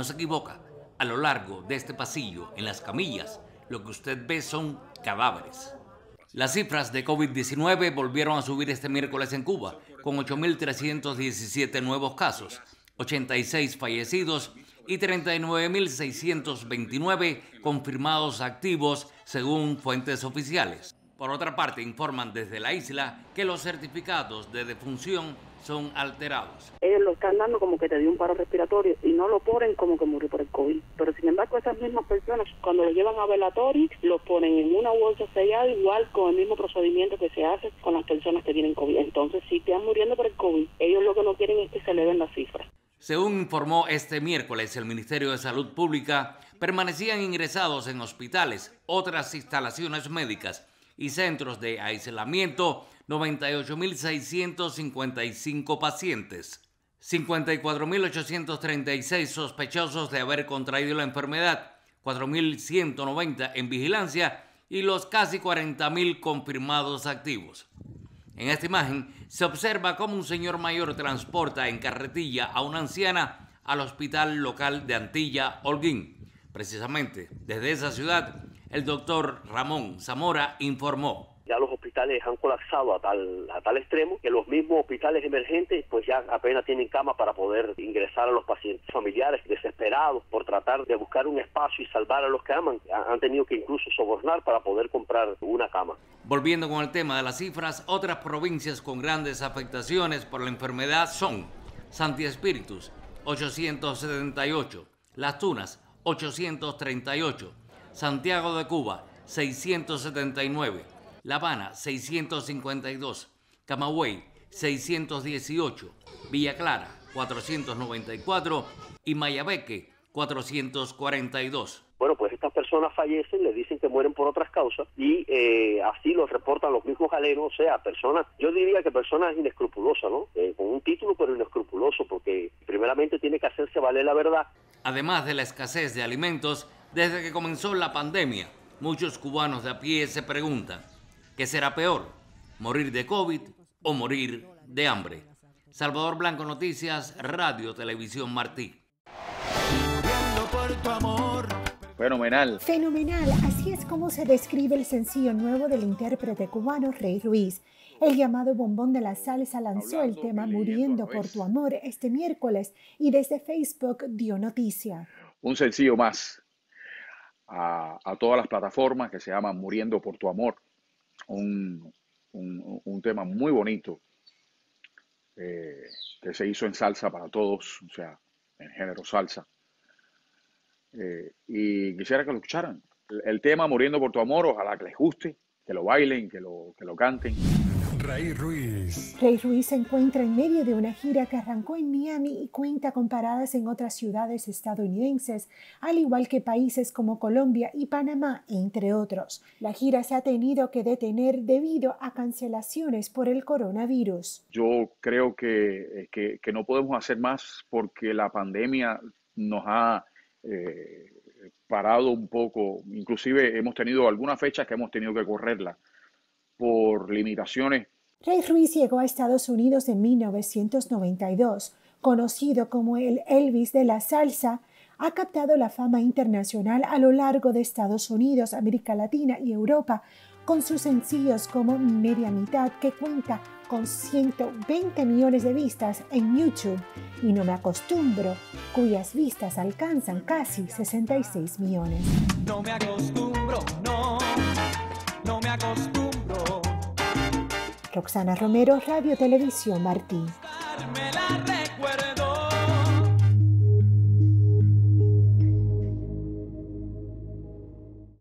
No se equivoca, a lo largo de este pasillo, en las camillas, lo que usted ve son cadáveres. Las cifras de COVID-19 volvieron a subir este miércoles en Cuba, con 8.317 nuevos casos, 86 fallecidos y 39.629 confirmados activos según fuentes oficiales. Por otra parte, informan desde la isla que los certificados de defunción son alterados. Ellos lo están dando como que te dio un paro respiratorio y no lo ponen como que murió por el COVID. Pero sin embargo, esas mismas personas, cuando lo llevan a velatorio, lo ponen en una bolsa sellada, igual con el mismo procedimiento que se hace con las personas que tienen COVID. Entonces, si están muriendo por el COVID, ellos lo que no quieren es que se eleven las cifras. Según informó este miércoles el Ministerio de Salud Pública, permanecían ingresados en hospitales, otras instalaciones médicas y centros de aislamiento 98.655 pacientes, 54.836 sospechosos de haber contraído la enfermedad, 4.190 en vigilancia y los casi 40.000 confirmados activos. En esta imagen se observa cómo un señor mayor transporta en carretilla a una anciana al hospital local de Antilla, Holguín. Precisamente desde esa ciudad, el doctor Ramón Zamora informó ya los hospitales han colapsado a tal, a tal extremo que los mismos hospitales emergentes pues ya apenas tienen cama para poder ingresar a los pacientes familiares desesperados por tratar de buscar un espacio y salvar a los que aman. Han tenido que incluso sobornar para poder comprar una cama. Volviendo con el tema de las cifras, otras provincias con grandes afectaciones por la enfermedad son Santi Espíritus, 878, Las Tunas, 838, Santiago de Cuba, 679, La Habana, 652, Camagüey, 618, Villa Clara, 494 y Mayabeque, 442. Bueno, pues estas personas fallecen, le dicen que mueren por otras causas y eh, así lo reportan los mismos galenos, o sea, personas, yo diría que personas inescrupulosas, ¿no? Eh, con un título pero inescrupuloso, porque primeramente tiene que hacerse valer la verdad. Además de la escasez de alimentos, desde que comenzó la pandemia, muchos cubanos de a pie se preguntan, ¿qué será peor? ¿Morir de COVID o morir de hambre? Salvador Blanco Noticias, Radio Televisión Martí. Fenomenal. Fenomenal, así es como se describe el sencillo nuevo del intérprete cubano Rey Ruiz. El llamado Bombón de la Salsa lanzó el tema Muriendo por tu amor este miércoles y desde Facebook dio noticia. Un sencillo más a, todas las plataformas que se llama Muriendo por tu amor. Un, tema muy bonito eh, que se hizo en salsa para todos, o sea, en género salsa. Eh, y quisiera que lo escucharan. El, tema Muriendo por tu amor, ojalá que les guste, que lo bailen, que lo, que lo canten. Rey Ruiz. Rey Ruiz se encuentra en medio de una gira que arrancó en Miami y cuenta con paradas en otras ciudades estadounidenses, al igual que países como Colombia y Panamá, entre otros. La gira se ha tenido que detener debido a cancelaciones por el coronavirus. Yo creo que, que, que no podemos hacer más porque la pandemia nos ha eh, parado un poco, inclusive hemos tenido algunas fechas que hemos tenido que correrla por limitaciones. Rey Ruiz llegó a Estados Unidos en 1992, conocido como el Elvis de la salsa, ha captado la fama internacional a lo largo de Estados Unidos, América Latina y Europa con sus sencillos como Media Mitad que cuenta con 120 millones de vistas en YouTube y No me acostumbro, cuyas vistas alcanzan casi 66 millones. No me acostumbro, no, no me acostumbro. Roxana Romero, Radio Televisión Martí.